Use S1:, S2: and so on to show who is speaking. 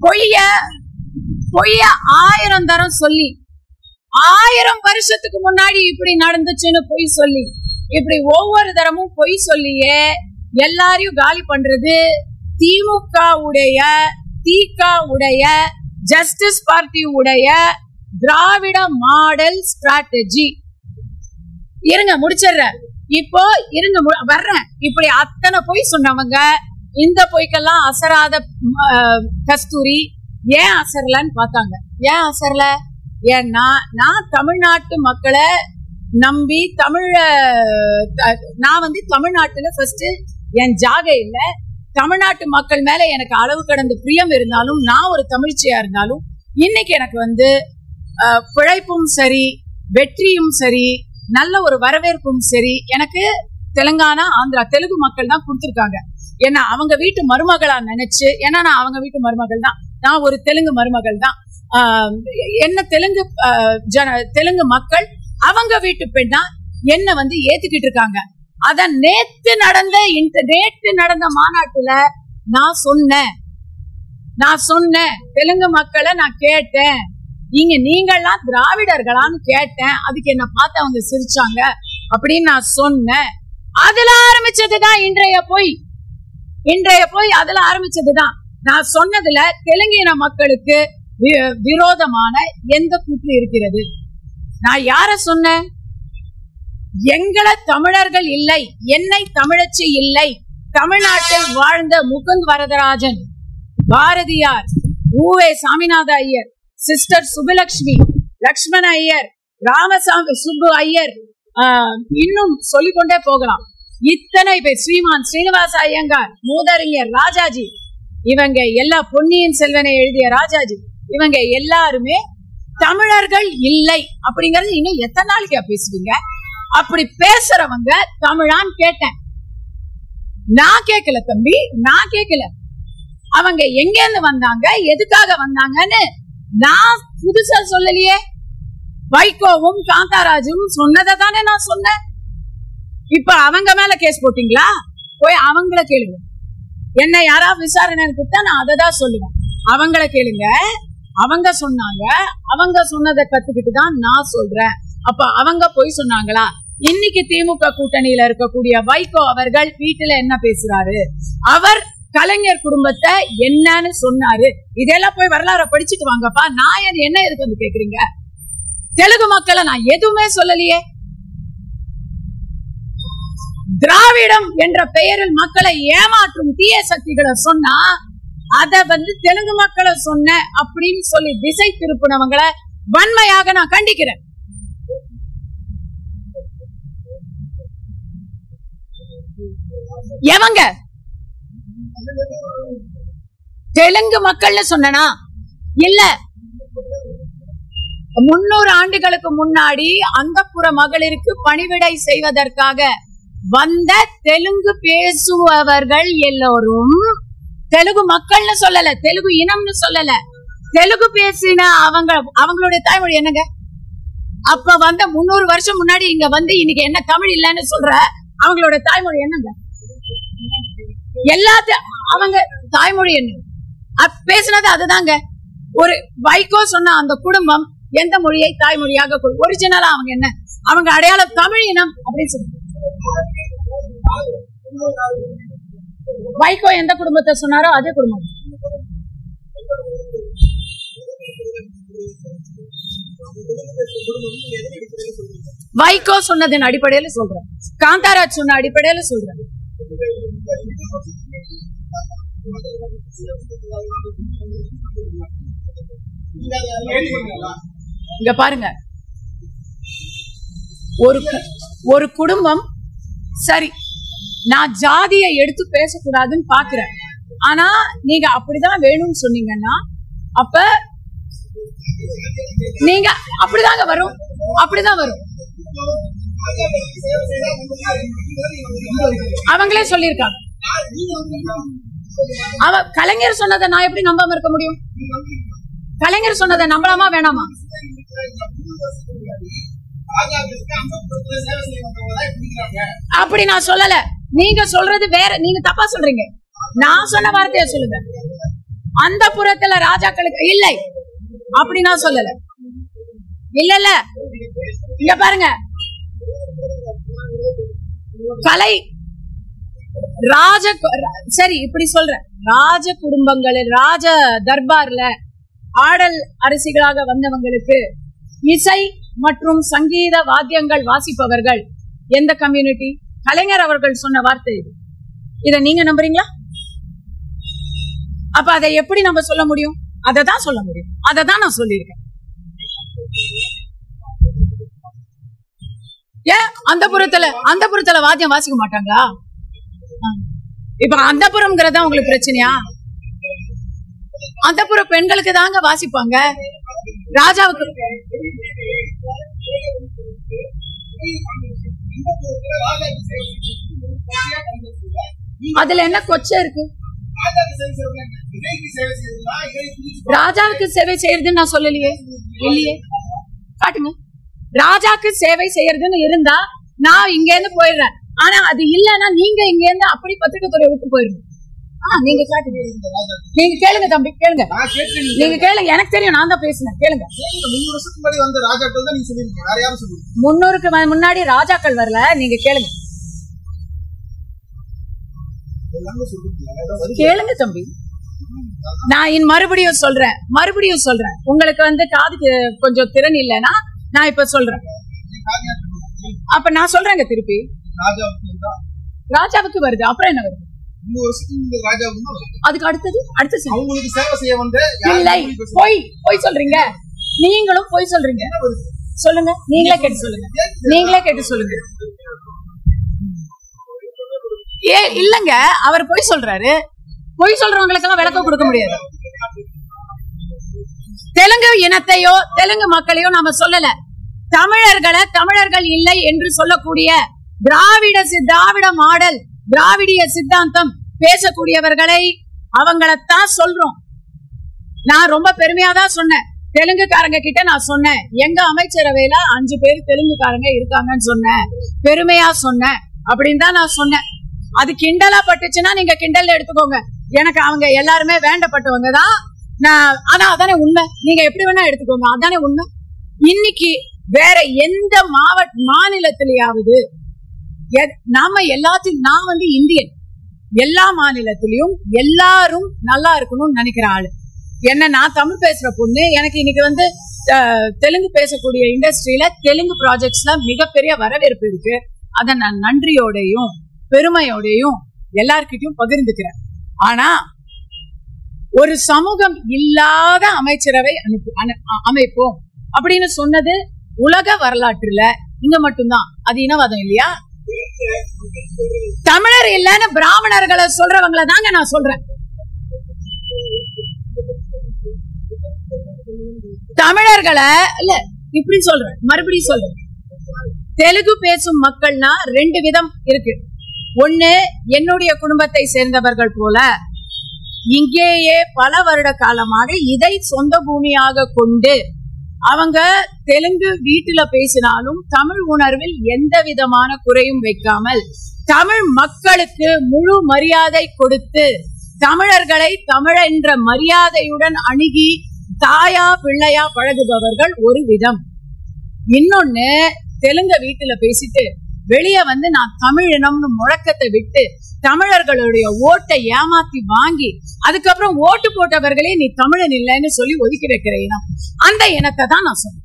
S1: பொய்ய பொய்ய ஆயிரம் தரம் சொல்லி ஆயிரம் வருஷத்துக்கு முன்னாடி இப்படி நடந்துச்சுன்னு பொய் சொல்லி இப்படி ஒவ்வொரு தரமும் பொய் சொல்லியே எல்லாரையும் காலி பண்றது திமுக உடைய திக உடைய ஜஸ்டிஸ் பார்ட்டி உடைய திராவிட மாடல் ஸ்ட்ராட்டஜி இருங்க முடிச்சிடுறேன். இப்போ இருங்க மு- வர்றேன். இப்படி அத்தனை பொய் சொன்னவங்க இந்த பொய்க்கெல்லாம் அசராத கஸ்தூரி ஏன் அசரலன்னு பார்த்தாங்க. ஏன் அசரல? ஏன்னா நான் தமிழ்நாட்டு மக்களை நம்பி தமிழ த- நான் வந்து தமிழ்நாட்டுல ஃபர்ஸ்ட் என் ஜாகை இல்ல. தமிழ்நாட்டு மக்கள் மேல எனக்கு அளவு கடந்த பிரியம் இருந்தாலும் நான் ஒரு தமிழ்ச்சியா இருந்தாலும் இன்னைக்கு எனக்கு வந்து பிழைப்பும் சரி வெற்றியும் சரி நல்ல ஒரு வரவேற்பும் சரி எனக்கு தெலுங்கானா ஆந்திரா தெலுங்கு மக்கள் தான் கொடுத்துருக்காங்க. ஏன்னா அவங்க வீட்டு மருமகளா நினைச்சு ஏன்னா நான் அவங்க வீட்டு மருமகள் தான். நான் ஒரு தெலுங்கு மருமகள் தான். ஆஹ் என்ன தெலுங்கு ஜன தெலுங்கு மக்கள் அவங்க வீட்டு பெண்ணா என்ன வந்து ஏத்துக்கிட்டு இருக்காங்க. அத நேத்து நடந்த இந்த நேத்து நடந்த மாநாட்டுல நான் சொன்னேன். நான் சொன்னேன் தெலுங்கு மக்களை நான் கேட்டேன். இங்க நீங்கெல்லாம் திராவிடர்களான்னு கேட்டேன். அதுக்கு என்ன பார்த்து அவங்க சிரிச்சாங்க அப்படின்னு நான் சொன்னேன். அதுல ஆரம்பிச்சதுதான் இன்றைய பொய். இன்றைய போய் அதுல ஆரம்பிச்சதுதான். நான் சொன்னதுல தெலுங்கின மக்களுக்கு வி- விரோதமான எந்த கூற்று இருக்கிறது? நான் யார சொன்னேன்? எங்களை தமிழர்கள் இல்லை என்னை தமிழச்சி இல்லை தமிழ்நாட்டில் வாழ்ந்த முகுந்த் வரதராஜன் பாரதியார் ஊவே சாமிநாத ஐயர் சிஸ்டர் சுபலட்சுமி லக்ஷ்மண ஐயர் ராமசாமி சுப்பு ஐயர் ஆஹ், இன்னும் சொல்லிக்கொண்டே போகலாம். இத்தனை பேர் ஸ்ரீமான் ஸ்ரீனிவாச ஐயங்கார் மூதறிஞர் ராஜாஜி இவங்க எல்லா பொன்னியின் செல்வனை எழுதிய ராஜாஜி இவங்க எல்லாருமே தமிழர்கள் இல்லை அப்படிங்கறது இன்னும் எத்தனை நாளைக்கா பேசுவீங்க? அப்படி பேசுறவங்க தமிழான்னு கேட்டேன். நான் கேட்கல தம்பி நான் கேட்கல அவங்க எங்க இருந்து வந்தாங்க எதுக்காக வந்தாங்கன்னு நான் புதுசா சொல்லலையே. வைகோவும் காந்தாராஜும் சொன்னதை தானே நான் சொன்னேன். இப்ப அவங்க மேல கேஸ் போட்டீங்களா? போய் அவங்கள கேளுங்க. என்ன யாராவது விசாரணை கொடுத்தா நான் அதை தான் சொல்லுவேன். அவங்கள கேளுங்க. அவங்க சொன்னாங்க. அவங்க சொன்னதை கத்துக்கிட்டு தான் நான் சொல்றேன். அப்ப அவங்க போய் சொன்னாங்களா? இன்னைக்கு திமுக கூட்டணியில இருக்கக்கூடிய வைகோ அவர்கள் வீட்டுல என்ன பேசுறாரு? அவர் கலைஞர் குடும்பத்தை என்னன்னு சொன்னாரு. இதெல்லாம் போய் வரலாற படிச்சுட்டு வாங்கப்பா. நான் என்ன எதுக்கு வந்து கேக்குறீங்க? தெலுங்கு மக்களை நான் எதுவுமே சொல்லலையே. திராவிடம் என்ற பெயரில் மக்களை ஏமாற்றும் தீய சக்திகளை சொன்னா அத வந்து தெலுங்கு மக்களை சொன்ன அப்படின்னு சொல்லி திசை திருப்பினவங்களை வன்மையாக நான் கண்டிக்கிறேன். எவங்க? தெலுங்கு மக்கள்னு சொன்னனா? இல்ல. முன்னூறு ஆண்டுகளுக்கு முன்னாடி அந்தப்புற மகளிருக்கு பணிவிடை செய்வதற்காக வந்த தெலுங்கு பேசுபவர்கள் எல்லோரும் தெலுங்கு மக்கள்னு சொல்லல தெலுங்கு இனம்னு சொல்லல. தெலுங்கு பேசின அவங்க அவங்களுடைய தாய்மொழி என்னங்க? அப்ப வந்த முன்னூறு வருஷம் முன்னாடி இங்க வந்து இன்னைக்கு என்ன தமிழ் இல்லைன்னு சொல்ற அவங்களோட தாய்மொழி என்னங்க? எல்லாத்த அவங்க தாய்மொழி என்ன? பேசினது பேசுனது அதுதாங்க. ஒரு வைகோ சொன்ன அந்த குடும்பம் எந்த மொழியை தாய்மொழியாக ஒரிஜினலா அவங்க என்ன? அவங்க அடையாளம் தமிழ் இனம் அப்படின்னு சொல்லி. வைகோ எந்த குடும்பத்தை சொன்னாரோ அதே குடும்பம். வைகோ சொன்னதன் அடிப்படையில சொல்றேன். காந்தாராஜ் சொன்ன அடிப்படையில சொல்றேன். இங்க பாருங்க. ஒரு ஒரு குடும்பம் சரி நான் ஜாதியை எடுத்து பேசக்கூடாதுன்னு பாக்குறேன் ஆனா நீங்க அப்படிதான் வேணும்னு சொன்னீங்கன்னா அப்ப நீங்க அப்படிதாங்க வரும். அப்படிதான் வரும். அவங்களே சொல்லிருக்காங்க அவ கலைஞர் சொன்னதை நான் எப்படி நம்பாம இருக்க முடியும்? கலைஞர் சொன்னதை நம்பலாமா வேணாமா? அப்படி நான் சொல்லல. நீங்க சொல்றது வேற நீங்க தப்பா சொல்றீங்க. நான் சொன்ன வார்த்தைய சொல்லுங்க. அந்த புறத்துல ராஜாக்களுக்கு இல்லை. அப்படி நான் சொல்லல. இல்ல இல்ல. இங்க பாருங்க. கலை ராஜ சரி இப்படி சொல்றேன். ராஜ குடும்பங்களில் ராஜ தர்பார்ல ஆடல் அரசிகளாக வந்தவங்களுக்கு இசை மற்றும் சங்கீத வாத்தியங்கள் வாசிப்பவர்கள் எந்த கம்யூனிட்டி கலைஞர் அவர்கள் சொன்ன வார்த்தை இது. இத நீங்க நம்புறீங்களா? அப்ப அதை எப்படி நம்ம சொல்ல முடியும்? அதை தான் சொல்ல முடியும். அதை தான் நான் சொல்லியிருக்கேன். ஏன்? அந்த புறத்துல அந்த புறத்துல வாத்தியம் வாசிக்க மாட்டாங்களா? இப்ப அந்த புறம்ங்கிறதா உங்களுக்கு பிரச்சனையா? அந்த புற பெண்களுக்கு தாங்க வாசிப்பாங்க. ராஜாவுக்கு அதுல என்ன கொச்சை இருக்கு? ராஜாவுக்கு சேவை செய்யறதுன்னு நான் சொல்லலையே. இல்லையே. காட்டுங்க. ராஜாக்கு சேவை செய்யறதுன்னு இருந்தா நான் இங்க இருந்து போயிடுறேன். ஆனா அது இல்லைன்னா நீங்க இங்க இருந்து அப்படி பத்திரிக்கை விட்டு போயிருங்க நீங்க நீங்க கேளுங்க தம்பி கேளுங்க. நீங்க கேளுங்க எனக்கு தெரியும் நான் தான் பேசினேன். கேளுங்க.
S2: முன்னாடி ராஜாக்கள்
S1: முன்னூறுக்கு முன்னாடி வரல நீங்க கேளுங்க. கேளுங்க தம்பி. நான் மறுபடியும் சொல்றேன் மறுபடியும் சொல்றேன். உங்களுக்கு வந்து காதுக்கு கொஞ்சம் திறன் இல்லைன்னா நான் இப்ப சொல்றேன். அப்ப நான் சொல்றேங்க திருப்பி.
S2: ராஜாவுக்கு
S1: வருது அப்புறம் என்ன வருது? அதுக்கு அடுத்தது அடுத்த.
S2: அவங்களுக்கு சேவை செய்ய வந்து யாரும்
S1: இல்லை.
S2: கூலி பேச
S1: பொய் பொய் சொல்றீங்க. நீங்களும் பொய் சொல்றீங்க. சொல்லுங்க. நீங்களே கேட்டு சொல்லுங்க. நீங்களே கேட்டு சொல்லுங்க. ஏ இல்லங்க. அவர் பொய் சொல்றாரு. பொய் சொல்றவங்களுக்கெல்லாம் விளக்கம் கொடுக்க முடியாது. தெலுங்கு இனத்தையோ தெலுங்கு மக்களையோ நாம சொல்லல. தமிழர்களை தமிழர்கள் இல்லை என்று சொல்லக்கூடிய திராவிட திராவிட மாடல் திராவிடிய சித்தாந்தம் பேசக்கூடியவர்களை அவங்களத்தான் சொல்றோம். நான் ரொம்ப பெருமையா தான் சொன்னேன். தெலுங்குக்காரங்க கிட்ட நான் சொன்னேன். எங்க அமைச்சரவையில அஞ்சு பேர் தெலுங்குக்காரங்க இருக்காங்கன்னு சொன்னேன். பெருமையா சொன்னேன் அப்படின்னு தான் நான் சொன்னேன். அது கிண்டலா பட்டுச்சுன்னா நீங்க கிண்டல் எடுத்துக்கோங்க. எனக்கு அவங்க எல்லாருமே வேண்டப்பட்டவங்க தான் நான் ஆனா அதானே உண்மை. நீங்க எப்படி வேணா எடுத்துக்கோங்க. அதானே உண்மை. இன்னைக்கு வேற எந்த மாவட்ட மாநிலத்திலேயாவது எத்- நாம எல்லாத்தையும் நான் வந்து இந்தியன். எல்லா மாநிலத்திலயும் எல்லாரும் நல்லா இருக்கணும்னு நினைக்கிற ஆளு. என்ன நான் தமிழ் பேசுற பொண்ணு எனக்கு இன்னைக்கு வந்து தெலுங்கு பேசக்கூடிய இண்டஸ்ட்ரியில தெலுங்கு ப்ராஜெக்ட்ஸ்ல மிகப்பெரிய வரவேற்பு இருக்கு. அதை நான் நன்றியோடையும் பெருமையோடையும் எல்லார்கிட்டையும் பகிர்ந்துக்கிறேன். ஆனா ஒரு சமூகம் இல்லாத அமைச்சரவை அனுப்பு அமைப்போம். அப்படின்னு சொன்னது உலக வரலாற்றுல இங்க மட்டும்தான். அது இனவாதம் இல்லையா? தமிழர் இல்லன்னு பிராமணர்களை சொல்றவங்கள தாங்க நான் சொல்றேன். தமிழர்களை இல்ல இப்படி சொல்றேன். மறுபடியும் சொல்றேன். தெலுங்கு பேசும் மக்கள்னா ரெண்டு விதம் இருக்கு. ஒண்ணு என்னுடைய குடும்பத்தை சேர்ந்தவர்கள் போல. இங்கேயே பல வருட காலமாக இதை சொந்த பூமியாக கொண்டு அவங்க தெலுங்கு வீட்டுல பேசினாலும் தமிழ் உணர்வில் எந்த விதமான குறையும் வைக்காமல் தமிழ் மக்களுக்கு முழு மரியாதை கொடுத்து தமிழர்களை தமிழ் என்ற மரியாதையுடன் அணுகி தாயா பிள்ளையா பழகுபவர்கள் ஒரு விதம். இன்னொன்னு தெலுங்க வீட்டுல பேசிட்டு வெளியே வந்து நான் தமிழினம்னு முழக்கத்தை விட்டு தமிழர்களுடைய ஓட்டை ஏமாத்தி வாங்கி அதுக்கப்புறம் ஓட்டு போட்டவர்களே நீ தமிழன் இல்லைன்னு சொல்லி ஒதுக்கி வைக்கிற இனம். அந்த இனத்தை தான் நான் சொல்றேன்.